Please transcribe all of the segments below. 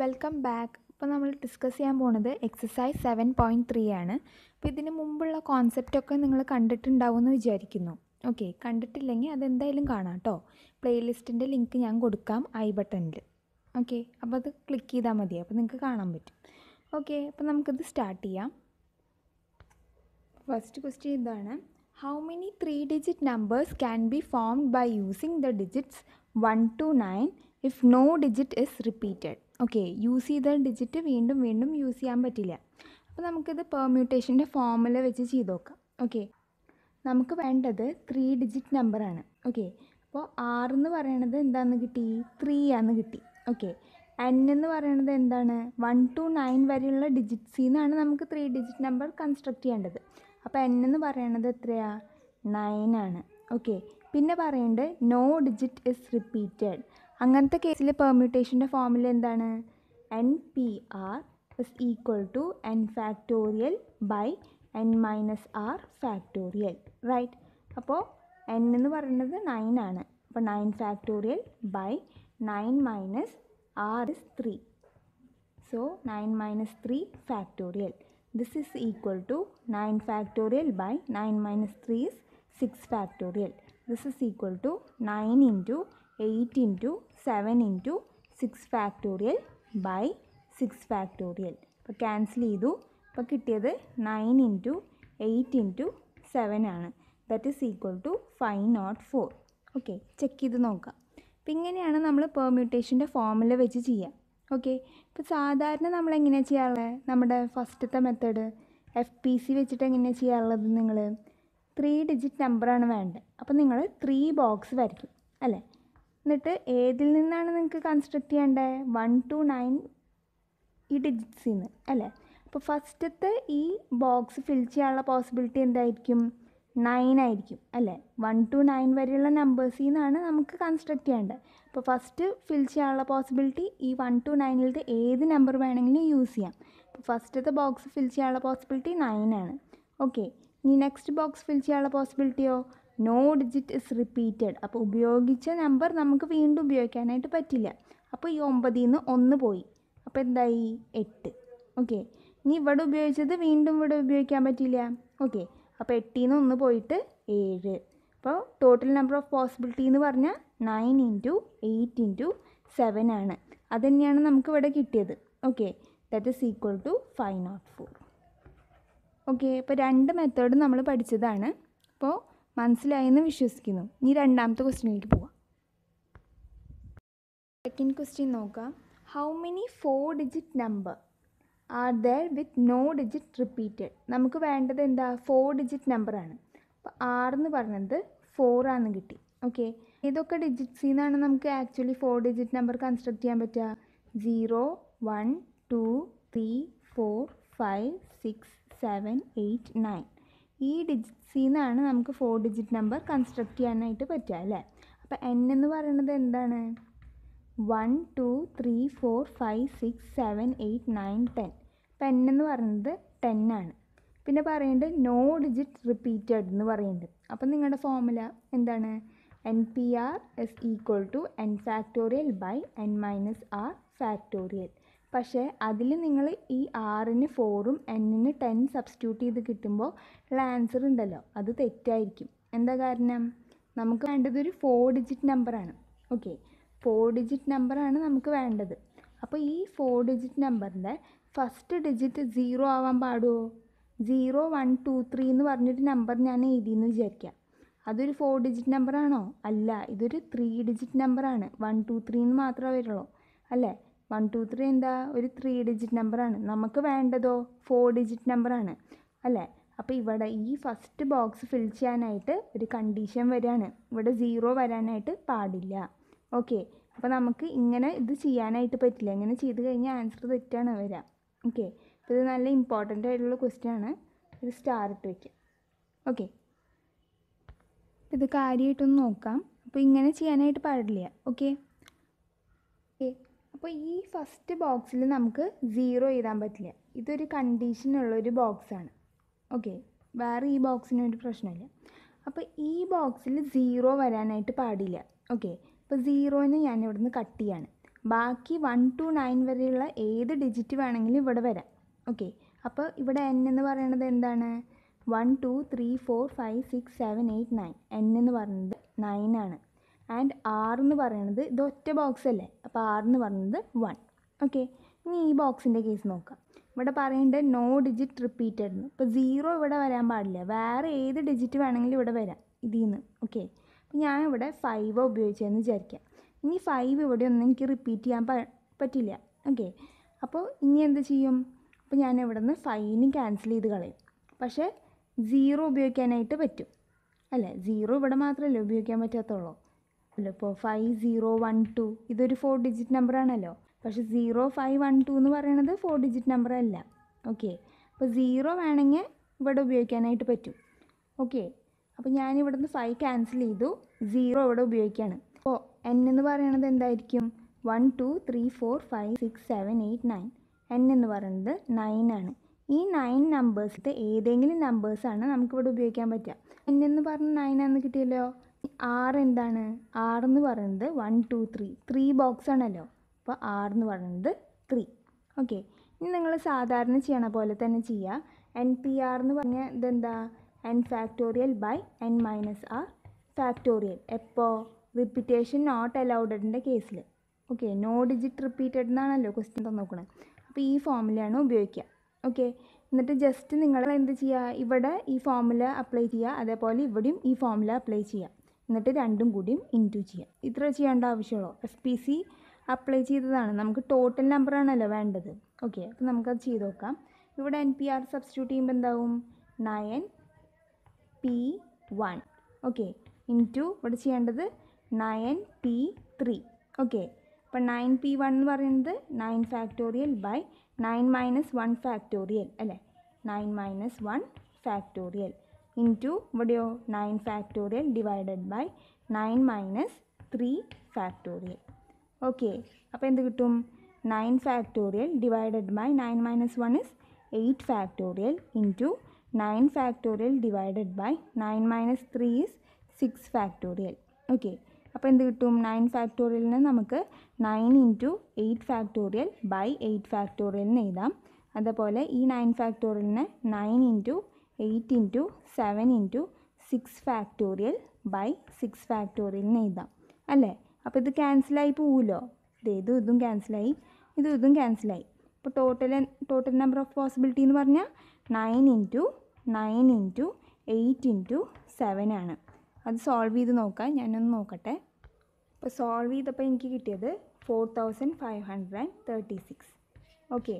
Welcome back ഇപ്പോൾ നമ്മൾ discuss ചെയ്യാൻ പോണത് എക്സസൈസ് സെവൻ പോയിന്റ് ത്രീ ആണ്. അപ്പോൾ ഇതിന് മുമ്പുള്ള കോൺസെപ്റ്റൊക്കെ നിങ്ങൾ കണ്ടിട്ടുണ്ടാവും എന്ന് വിചാരിക്കുന്നു. ഓക്കെ കണ്ടിട്ടില്ലെങ്കിൽ അതെന്തായാലും കാണാം കേട്ടോ പ്ലേലിസ്റ്റിന്റെ ലിങ്ക് ഞാൻ കൊടുക്കാം ഐ ബട്ടണിൽ ഓക്കെ അപ്പോൾ അത് ക്ലിക്ക് ചെയ്താൽ മതി. അപ്പോൾ നിങ്ങൾക്ക് കാണാൻ പറ്റും. ഓക്കെ അപ്പോൾ നമുക്കിത് സ്റ്റാർട്ട് ചെയ്യാം. ഫസ്റ്റ് ക്വസ്റ്റ്യൻ ഇതാണ്. How many three digit numbers can be formed by using the digits one two nine if no digit is repeated okay use ചെയ്ത ഡിജിറ്റ് വീണ്ടും വീണ്ടും യൂസ് ചെയ്യാൻ പറ്റില്ല. അപ്പോൾ നമുക്കിത് പെർമ്യൂട്ടേഷന്റെ ഫോമുല വെച്ച് ചെയ്ത് നോക്കാം. ഓക്കെ നമുക്ക് വേണ്ടത് ത്രീ ഡിജിറ്റ് നമ്പറാണ് ഓക്കെ അപ്പോൾ ആർ എന്ന് പറയണത് എന്താണെന്ന് കിട്ടി? ത്രീ ആന്ന് കിട്ടി. ഓക്കെ എൻ എന്ന് പറയണത് എന്താണ്? വൺ ടു നയൻ വരെയുള്ള ഡിജിറ്റ്സിൽ നിന്നാണ് നമുക്ക് ത്രീ ഡിജിറ്റ് നമ്പർ കൺസ്ട്രക്ട് ചെയ്യേണ്ടത്. അപ്പോൾ എൻ എന്ന് പറയണത് എത്രയാണ് ആണ്. ഓക്കെ പിന്നെ പറയേണ്ടത് നോ ഡിജിറ്റ് ഇസ് റിപ്പീറ്റഡ് അങ്ങനത്തെ കേസിൽ പെർമ്യൂട്ടേഷന്റെ ഫോർമുല എന്താണ് N P R is equal to N factorial by N minus R factorial right അപ്പോൾ എൻ എന്ന് പറയുന്നത് നയൻ ആണ് അപ്പോൾ nine factorial by nine minus R is three So 9 minus 3 factorial. This is equal to 9 factorial by 9 minus 3 is 6 factorial. This is equal to 9 into 8 into 7 into 6 factorial by 6 factorial. അപ്പോൾ cancel ചെയ്തു. അപ്പോൾ കിട്ടിയത് nine into eight into seven ആണ്. That is equal to five naught four. Okay check ചെയ്ത് നോക്കാം. അപ്പം ഇങ്ങനെയാണ് നമ്മൾ പെർമ്യൂട്ടേഷന്റെ ഫോമുല വെച്ച് ചെയ്യുക. ഓക്കെ ഇപ്പോൾ സാധാരണ നമ്മൾ എങ്ങനെയാണ് ചെയ്യാറുള്ളത്? നമ്മുടെ ഫസ്റ്റത്തെ മെത്തേഡ് എഫ് പി സി വെച്ചിട്ട് എങ്ങനെയാണ് ചെയ്യാറുള്ളത് നിങ്ങൾ? ത്രീ ഡിജിറ്റ് നമ്പറാണ് വേണ്ടത്. അപ്പോൾ നിങ്ങൾ ത്രീ ബോക്സ് വരയ്ക്കും അല്ലേ? എന്നിട്ട് ഏതിൽ നിന്നാണ് നിങ്ങൾക്ക് കൺസ്ട്രക്ട് ചെയ്യേണ്ടത് വൺ ടു നയൻ ഈ ഡിജിറ്റ്സിൽ നിന്ന് അല്ലേ? അപ്പോൾ ഫസ്റ്റത്തെ ഈ ബോക്സ് ഫിൽ ചെയ്യാനുള്ള പോസിബിലിറ്റി എന്തായിരിക്കും? നയൻ ആയിരിക്കും അല്ലേ? വൺ ടു നയൻ വരെയുള്ള നമ്പേഴ്സിൽ നിന്നാണ് നമുക്ക് കൺസ്ട്രക്ട് ചെയ്യേണ്ടത്. അപ്പോൾ ഫസ്റ്റ് ഫിൽ ചെയ്യാനുള്ള പോസിബിലിറ്റി ഈ വൺ ടു നയനിലത്തെ ഏത് നമ്പർ വേണമെങ്കിലും യൂസ് ചെയ്യാം. അപ്പോൾ ഫസ്റ്റത്തെ ബോക്സ് ഫിൽ ചെയ്യാനുള്ള പോസിബിലിറ്റി നയൻ ആണ്. ഓക്കെ ഇനി നെക്സ്റ്റ് ബോക്സ് ഫിൽ ചെയ്യാനുള്ള പോസിബിലിറ്റിയോ നോ ഡിജിറ്റ് ഇസ് റിപ്പീറ്റഡ് അപ്പോൾ ഉപയോഗിച്ച നമ്പർ നമുക്ക് വീണ്ടും ഉപയോഗിക്കാനായിട്ട് പറ്റില്ല. അപ്പോൾ ഈ ഒമ്പതിൽ നിന്ന് ഒന്ന് പോയി. അപ്പോൾ എന്തായി? എട്ട്. ഓക്കെ ഇനി ഇവിടെ ഉപയോഗിച്ചത് വീണ്ടും ഇവിടെ ഉപയോഗിക്കാൻ പറ്റില്ല. ഓക്കെ അപ്പോൾ എട്ടിൽ നിന്ന് ഒന്ന് പോയിട്ട് ഏഴ്. അപ്പോൾ ടോട്ടൽ നമ്പർ ഓഫ് പോസിബിലിറ്റി എന്ന് പറഞ്ഞാൽ nine into eight into seven ആണ്. അതുതന്നെയാണ് നമുക്ക് ഇവിടെ കിട്ടിയത്. Okay that is equal to five naught four okay ഇപ്പോൾ രണ്ട് മെത്തേഡും നമ്മൾ പഠിച്ചതാണ്. അപ്പോൾ മനസ്സിലായെന്ന് വിശ്വസിക്കുന്നു. ഇനി രണ്ടാമത്തെ ക്വസ്റ്റ്യനിലേക്ക് പോവാം. സെക്കൻഡ് ക്വസ്റ്റ്യൻ നോക്കാം. How many four digit number are there with no digit repeated നമുക്ക് വേണ്ടത് എന്താ? ഫോർ ഡിജിറ്റ് നമ്പറാണ് അപ്പോൾ ആറെന്ന് പറഞ്ഞത് ഫോർ ആണെന്ന് കിട്ടി. ഓക്കെ ഏതൊക്കെ ഡിജിറ്റ്സിൽ നിന്നാണ് നമുക്ക് actually four digit number construct ചെയ്യാൻ പറ്റുക zero one two three four five six seven eight nine ഈ ഡിജിറ്റ്സിൽ നിന്നാണ് നമുക്ക് ഫോർ ഡിജിറ്റ് നമ്പർ കൺസ്ട്രക്റ്റ് ചെയ്യാനായിട്ട് പറ്റുക അല്ലേ? അപ്പോൾ എൻ എന്ന് പറയുന്നത് എന്താണ്? One two three four five six seven eight nine ten അപ്പോൾ എൻ എന്ന് പറയുന്നത് ടെൻ ആണ്. പിന്നെ പറയേണ്ടത് നോ ഡിജിറ്റ് റിപ്പീറ്റഡ് എന്ന് പറയുന്നുണ്ട് അപ്പം നിങ്ങളുടെ ഫോർമുല എന്താണ്? N P R is equal to N factorial by N minus R factorial പക്ഷേ അതിൽ നിങ്ങൾ ഈ ആറിന് ഫോറും എന്നിന് ടെൻ സബ്സ്റ്റിറ്റ്യൂട്ട് ചെയ്ത് കിട്ടുമ്പോൾ ഉള്ള ആൻസർ ഉണ്ടല്ലോ. അത് തെറ്റായിരിക്കും. എന്താ കാരണം? നമുക്ക് വേണ്ടത് ഒരു ഫോർ ഡിജിറ്റ് നമ്പറാണ് ഓക്കെ ഫോർ ഡിജിറ്റ് നമ്പറാണ് നമുക്ക് വേണ്ടത്. അപ്പോൾ ഈ ഫോർ ഡിജിറ്റ് നമ്പറിന്റെ ഫസ്റ്റ് ഡിജിറ്റ് സീറോ ആവാൻ പാടുമോ സീറോ വൺ ടു ത്രീ എന്ന് പറഞ്ഞൊരു നമ്പർ ഞാൻ എഴുതിയെന്ന് വിചാരിക്കാം അതൊരു ഫോർ ഡിജിറ്റ് നമ്പറാണോ അല്ല ഇതൊരു ത്രീ ഡിജിറ്റ് നമ്പറാണ് വൺ ടു ത്രീ എന്ന് മാത്രമേ വരുള്ളൂ. അല്ലേ? വൺ ടു ത്രീ എന്താ? ഒരു ത്രീ ഡിജിറ്റ് നമ്പറാണ് നമുക്ക് വേണ്ടതോ? ഫോർ ഡിജിറ്റ് നമ്പറാണ് അല്ലേ? അപ്പോൾ ഇവിടെ ഈ ഫസ്റ്റ് ബോക്സ് ഫിൽ ചെയ്യാനായിട്ട് ഒരു കണ്ടീഷൻ വരികയാണ്. ഇവിടെ സീറോ വരാനായിട്ട് പാടില്ല. ഓക്കെ അപ്പോൾ നമുക്ക് ഇങ്ങനെ ഇത് ചെയ്യാനായിട്ട് പറ്റില്ല. ഇങ്ങനെ ചെയ്ത് കഴിഞ്ഞാൽ ആൻസർ തെറ്റാണ് വരിക. ഓക്കെ അപ്പോൾ ഇത് നല്ല ഇമ്പോർട്ടന്റ് ആയിട്ടുള്ള ക്വസ്റ്റ്യൻ ആണ്. ഒരു സ്റ്റാർ ഇട്ട് വയ്ക്കാം ഓക്കെ ഇത് കാര്യമായിട്ടൊന്ന് നോക്കാം. അപ്പോൾ ഇങ്ങനെ ചെയ്യാനായിട്ട് പാടില്ല. ഓക്കെ ഓക്കെ അപ്പോൾ ഈ ഫസ്റ്റ് ബോക്സിൽ നമുക്ക് സീറോ എഴുതാൻ പറ്റില്ല. ഇതൊരു കണ്ടീഷനുള്ളൊരു ബോക്സാണ് ഓക്കെ വേറെ ഈ ബോക്സിനൊരു പ്രശ്നമില്ല. അപ്പോൾ ഈ ബോക്സിൽ സീറോ വരാനായിട്ട് പാടില്ല. ഓക്കെ അപ്പോൾ സീറോനെ ഞാൻ ഇവിടുന്ന് കട്ട് ചെയ്യാണ്. ബാക്കി വൺ ടു നയൻ വരെയുള്ള ഏത് ഡിജിറ്റ് വേണമെങ്കിലും ഇവിടെ വരാം. ഓക്കെ അപ്പോൾ ഇവിടെ എൻ എന്ന് പറയുന്നത് എന്താണ്? One two three four five six seven eight nine N എന്ന് പറയുന്നത് നയൻ ആണ്. ആൻഡ് ആർ എന്ന് പറയുന്നത് ഇത് ഒറ്റ ബോക്സ് അല്ലേ? അപ്പോൾ ആർ എന്ന് പറയുന്നത് വൺ ഓക്കെ ഇനി ഈ ബോക്സിന്റെ കേസ് നോക്കാം. ഇവിടെ പറയേണ്ടത് നോ ഡിജിറ്റ് റിപ്പീറ്റഡ് എന്ന് ഇപ്പോൾ സീറോ ഇവിടെ വരാൻ പാടില്ല. വേറെ ഏത് ഡിജിറ്റ് വേണമെങ്കിലും ഇവിടെ വരാം. ഇതിൽ നിന്ന് ഓക്കെ അപ്പോൾ ഇവിടെ ഫൈവ് ഉപയോഗിച്ചതെന്ന് വിചാരിക്കാം. ഇനി ഫൈവ് ഇവിടെ ഒന്നും എനിക്ക് റിപ്പീറ്റ് ചെയ്യാൻ പറ്റില്ല. ഓക്കെ അപ്പോൾ ഇനി എന്ത് ചെയ്യും? അപ്പോൾ ഞാൻ ഇവിടെ നിന്ന് ഫൈവിന് ക്യാൻസൽ ചെയ്ത് കളയും. പക്ഷേ സീറോ ഉപയോഗിക്കാനായിട്ട് പറ്റും. അല്ലേ? സീറോ ഇവിടെ മാത്രമല്ലേ ഉപയോഗിക്കാൻ പറ്റാത്തുള്ളൂ. അല്ല ഇപ്പോൾ ഫൈവ് സീറോ വൺ ടു ഇതൊരു ഫോർ ഡിജിറ്റ് നമ്പർ ആണല്ലോ. പക്ഷേ സീറോ ഫൈവ് വൺ ടു എന്ന് പറയുന്നത് ഫോർ ഡിജിറ്റ് നമ്പർ അല്ല. ഓക്കെ അപ്പോൾ സീറോ വേണമെങ്കിൽ ഇവിടെ ഉപയോഗിക്കാനായിട്ട് പറ്റും. ഓക്കെ അപ്പോൾ ഞാൻ നിന്ന് ഫൈവ് ക്യാൻസൽ ചെയ്തു. സീറോ ഇവിടെ ഉപയോഗിക്കുകയാണ് അപ്പോൾ എൻ എന്ന് പറയുന്നത് എന്തായിരിക്കും? One two three four five six seven eight nine N എന്ന് പറയുന്നത് നയൻ ആണ്. ഈ നയൻ നമ്പേഴ്സിലത്തെ ഏതെങ്കിലും നമ്പേഴ്സാണ് നമുക്കിവിടെ ഉപയോഗിക്കാൻ പറ്റുക. എൻ എന്ന് പറഞ്ഞ നയൻ ആണെന്ന് കിട്ടിയല്ലോ. ആർ എന്താണ്? ആർ എന്ന് പറയുന്നത് one two three three box ആണല്ലോ. അപ്പോൾ ആറെന്ന് പറയുന്നത് ത്രീ ഓക്കെ ഇനി നിങ്ങൾ സാധാരണ ചെയ്യണ പോലെ തന്നെ ചെയ്യുക എൻ പി ആർ എന്ന് പറഞ്ഞാൽ ഇതെന്താ? N factorial by N minus R factorial എപ്പോൾ റിപ്പീറ്റേഷൻ നോട്ട് അലൗഡഡിന്റെ കേസിൽ ഓക്കെ നോ ഡിജിറ്റ് റിപ്പീറ്റഡ് എന്നാണല്ലോ ക്വസ്റ്റ്യൻ തന്നോക്കണത് അപ്പോൾ ഈ ഫോമുലയാണ് ഉപയോഗിക്കുക ഓക്കെ എന്നിട്ട് ജസ്റ്റ് നിങ്ങൾ എന്ത് ചെയ്യുക ഇവിടെ ഈ ഫോമുല അപ്ലൈ ചെയ്യുക അതേപോലെ ഇവിടെയും ഈ ഫോമുല അപ്ലൈ ചെയ്യുക എന്നിട്ട് രണ്ടും കൂടിയും ഇന്റു ചെയ്യാം. ഇത്ര ചെയ്യേണ്ട ആവശ്യമുള്ളൂ. എഫ് പി സി അപ്ലൈ ചെയ്തതാണ്. നമുക്ക് ടോട്ടൽ നമ്പർ ആണല്ലോ വേണ്ടത്. ഓക്കെ അപ്പോൾ നമുക്കത് ചെയ്ത് നോക്കാം. ഇവിടെ എൻ പി ആർ സബ്സ്റ്റിറ്റ്യൂട്ട് ചെയ്യുമ്പോൾ എന്താവും? Nine P one okay into ഇവിടെ ചെയ്യേണ്ടത് നയൻ പി ത്രീ ഓക്കെ അപ്പോൾ നയൻ പി വൺ എന്ന് പറയുന്നത് nine factorial by nine minus one factorial അല്ലേ? Nine minus one factorial into ഇവിടെയോ nine factorial divided by nine minus three factorial okay അപ്പോൾ എന്ത് കിട്ടും? Nine factorial divided by nine minus one is eight factorial into nine factorial divided by nine minus three is six factorial okay അപ്പോൾ എന്ത് കിട്ടും? Nine ഫാക്ടോറിയലിന് നമുക്ക് nine into eight factorial by eight ഫാക്ടോറിയലിന് എഴുതാം. അതുപോലെ ഈ nine ഫാക്ടോറിയലിന് nine into eight into seven into six factorial by six ഫാക്ടോറിയലിന് എഴുതാം. അല്ലേ? അപ്പോൾ ഇത് ക്യാൻസലായി പോവുമല്ലോ. ഇത് ഇതും ഇതും ക്യാൻസലായി ഇതും ഇതും ക്യാൻസലായി അപ്പോൾ total total number of possibility എന്ന് പറഞ്ഞാൽ nine into nine into eight into seven ആണ്. അത് സോൾവ് ചെയ്ത് നോക്കാം. ഞാനൊന്ന് നോക്കട്ടെ. അപ്പോൾ സോൾവ് ചെയ്തപ്പോൾ എനിക്ക് കിട്ടിയത് four thousand five hundred and thirty six okay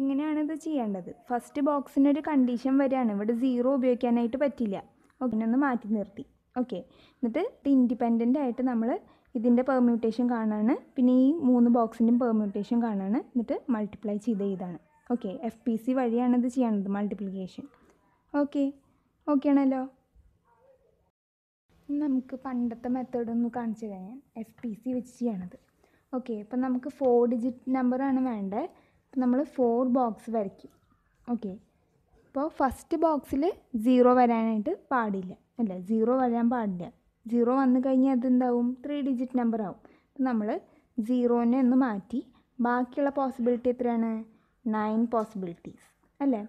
ഇങ്ങനെയാണ് ഇത് ചെയ്യേണ്ടത്. ഫസ്റ്റ് ബോക്സിനൊരു കണ്ടീഷൻ വരികയാണ്. ഇവിടെ സീറോ ഉപയോഗിക്കാനായിട്ട് പറ്റില്ല. ഓക്കെ ഒന്ന് മാറ്റി നിർത്തി. ഓക്കെ എന്നിട്ട് ഇത് ഇൻഡിപെൻഡന്റ് ആയിട്ട് നമ്മൾ ഇതിന്റെ പെർമ്യൂട്ടേഷൻ കാണാണ്. പിന്നെ ഈ മൂന്ന് ബോക്സിന്റെയും പെർമ്യൂട്ടേഷൻ കാണാണ്. എന്നിട്ട് മൾട്ടിപ്ലൈ ചെയ്ത് ഇതാണ് ഓക്കെ എഫ് പി സി വഴിയാണ് ഇത് ചെയ്യണത് മൾട്ടിപ്ലിക്കേഷൻ ഓക്കെ ഓക്കെ ആണല്ലോ. നമുക്ക് പണ്ടത്തെ മെത്തേഡ് ഒന്ന് കാണിച്ചു തരാം. എഫ് പി സി വെച്ച് ചെയ്യണത്. ഓക്കെ അപ്പം നമുക്ക് ഫോർ ഡിജിറ്റ് നമ്പറാണ് വേണ്ടത്. നമ്മൾ ഫോർ ബോക്സ് വരയ്ക്കും. ഓക്കെ അപ്പോൾ ഫസ്റ്റ് ബോക്സിൽ സീറോ വരാനായിട്ട് പാടില്ല. അല്ല? സീറോ വരാൻ പാടില്ല. സീറോ വന്നു കഴിഞ്ഞാൽ അതെന്താവും? ത്രീ ഡിജിറ്റ് നമ്പർ ആവും. നമ്മൾ സീറോനെ ഒന്ന് മാറ്റി. ബാക്കിയുള്ള പോസിബിലിറ്റി എത്രയാണ്? നയൻ പോസിബിലിറ്റീസ് അല്ലേ?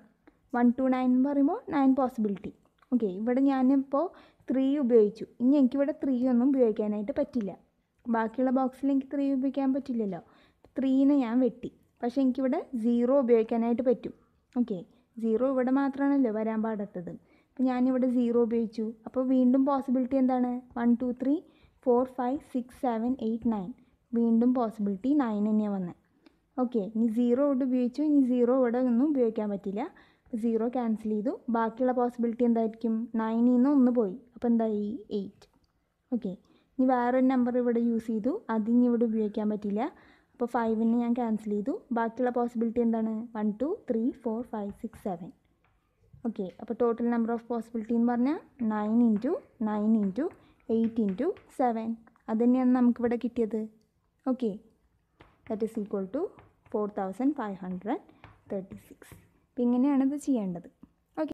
വൺ ടു നയൻ എന്ന് പറയുമ്പോൾ നയൻ പോസിബിലിറ്റി ഓക്കെ ഇവിടെ ഞാനിപ്പോൾ ത്രീ ഉപയോഗിച്ചു. ഇനി എനിക്കിവിടെ ത്രീ ഒന്നും ഉപയോഗിക്കാനായിട്ട് പറ്റില്ല. ബാക്കിയുള്ള ബോക്സിൽ എനിക്ക് ത്രീ ഉപയോഗിക്കാൻ പറ്റില്ലല്ലോ. ത്രീനെ ഞാൻ വെട്ടി. പക്ഷേ എനിക്കിവിടെ സീറോ ഉപയോഗിക്കാനായിട്ട് പറ്റും. ഓക്കെ സീറോ ഇവിടെ മാത്രമാണല്ലോ വരാൻ പാടാത്തത്. അപ്പോൾ ഞാനിവിടെ സീറോ ഉപയോഗിച്ചു. അപ്പോൾ വീണ്ടും പോസിബിലിറ്റി എന്താണ്? One two three four five six seven eight nine വീണ്ടും പോസിബിലിറ്റി നയൻ തന്നെയാണ് വന്നത് ഓക്കെ ഇനി സീറോ ഇവിടെ ഉപയോഗിച്ചു. ഇനി സീറോ ഇവിടെ ഒന്നും ഉപയോഗിക്കാൻ പറ്റില്ല. സീറോ ക്യാൻസൽ ചെയ്തു. ബാക്കിയുള്ള പോസിബിലിറ്റി എന്തായിരിക്കും? നയനിൽ നിന്ന് ഒന്ന് പോയി. അപ്പോൾ എന്തായി? എയ്റ്റ് ഓക്കെ ഇനി വേറൊരു നമ്പർ ഇവിടെ യൂസ് ചെയ്തു. അതിനി ഇവിടെ ഉപയോഗിക്കാൻ പറ്റില്ല. അപ്പോൾ ഫൈവിന് ഞാൻ ക്യാൻസൽ ചെയ്തു. ബാക്കിയുള്ള പോസിബിലിറ്റി എന്താണ്? One two three four five six seven okay അപ്പോൾ ടോട്ടൽ നമ്പർ ഓഫ് പോസിബിലിറ്റി എന്ന് പറഞ്ഞാൽ nine into nine into eight into seven അത് തന്നെയാണ് നമുക്കിവിടെ കിട്ടിയത്. Okay that is equal to four thousand five hundred thirty six അപ്പോൾ ഇങ്ങനെയാണ് ഇത് ചെയ്യേണ്ടത്.